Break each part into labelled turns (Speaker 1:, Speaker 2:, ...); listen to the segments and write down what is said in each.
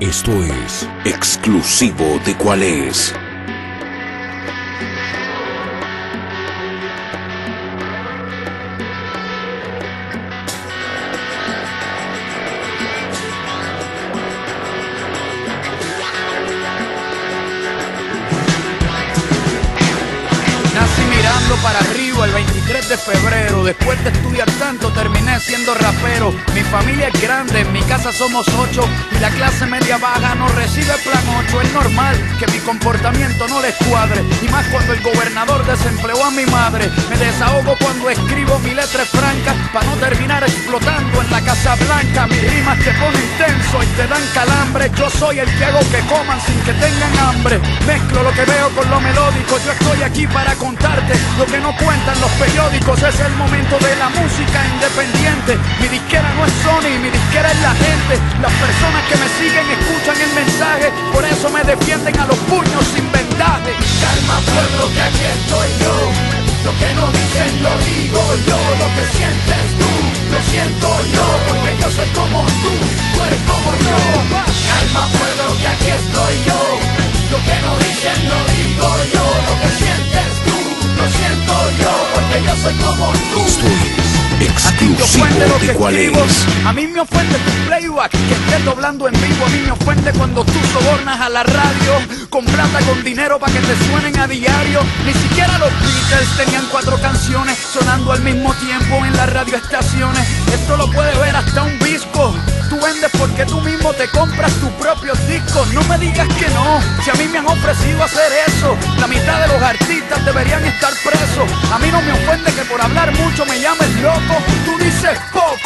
Speaker 1: Esto es exclusivo de cuál es.
Speaker 2: Para 23 de febrero. Después de estudiar tanto, terminé siendo rapero. Mi familia es grande, en mi casa somos ocho. Y la clase media baja no recibe plan 8. Es normal que mi comportamiento no les cuadre. Y más cuando el gobernador desempleó a mi madre. Me desahogo cuando escribo mi letra franca. Para no terminar explotando en la Casa Blanca. Mis rimas te ponen tenso y te dan calambre. Yo soy el que hago que coman sin que tengan hambre. Mezclo lo que veo con lo melódico. Yo estoy aquí para contarte lo que no cuentan los periódicos. Es el momento de la música independiente. Mi disquera no es Sony, mi disquera es la gente. Las personas que me siguen escuchan el mensaje. Por eso me defienden a los
Speaker 3: soy como tú
Speaker 1: Esto es exclusivo de cuál es.
Speaker 2: A mí me ofende tu playback que estés doblando en vivo. A mí me ofende cuando tú sobornas a la radio con plata, con dinero para que te suenen a diario. Ni siquiera los Beatles tenían cuatro canciones sonando al mismo tiempo en las radioestaciones. Esto lo puede ver hasta un porque tú mismo te compras tus propios discos. No me digas que no. Si a mí me han ofrecido hacer eso, la mitad de los artistas deberían estar presos. A mí no me ofende que por hablar mucho me llames loco. Tú dices poco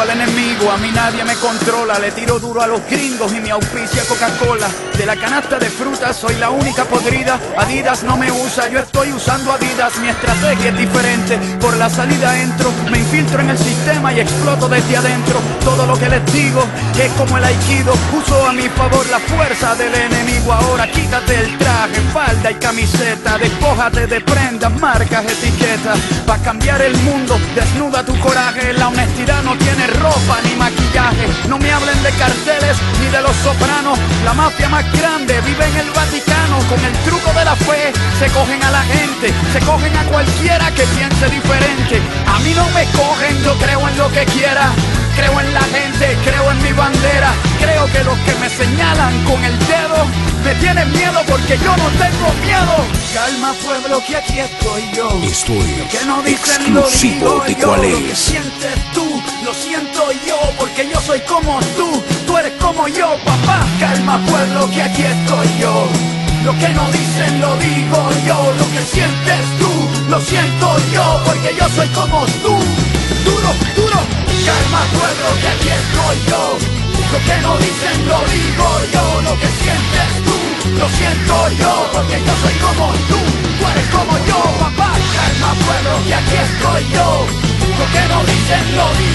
Speaker 2: Al enemigo, a mí nadie me controla. Le tiro duro a los gringos y mi auspicia Coca-Cola. De la canasta de frutas soy la única podrida. Adidas no me usa, yo estoy usando Adidas. Mi estrategia es diferente. Por la salida entro, me infiltro en el sistema y exploto desde adentro. Todo lo que les digo es como el aikido. Uso a mi favor la fuerza del enemigo. Ahora quítate el traje, falda y camiseta. Despójate de prendas, marcas, etiquetas. Pa' cambiar el mundo, desnuda tu coraje. La honestidad no tiene ropa ni maquillaje. No me hablen de carteles ni de los sopranos. La mafia más grande vive en el Vaticano. Con el truco de la fe se cogen a la gente, se cogen a cualquiera que piense diferente. A mí no me cogen, yo creo en lo que quiera. Creo en la gente, creo en mi bandera. Creo que los que me señalan con el dedo me tienen miedo porque yo no tengo miedo. Calma pueblo que aquí estoy yo.
Speaker 1: Esto es
Speaker 2: Que no dicen lo
Speaker 1: exclusivo
Speaker 2: digo
Speaker 1: de cuál
Speaker 2: lo que
Speaker 1: es.
Speaker 2: sientes tú, lo soy como tú, tú eres como yo, papá. Calma pueblo que aquí estoy yo. Lo que no dicen lo digo yo, lo que sientes tú, lo siento yo, porque yo soy como tú. Duro, duro.
Speaker 3: Calma pueblo que aquí estoy yo Lo que no dicen lo digo yo Lo que sientes tú lo siento yo Porque yo soy como tú, tú eres como yo papá Calma pueblo que aquí estoy yo Lo que no dicen lo digo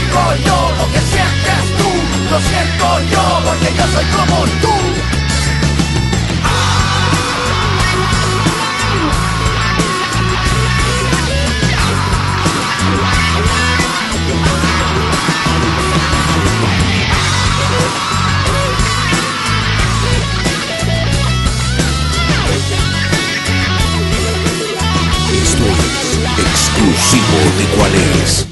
Speaker 1: de cuál es.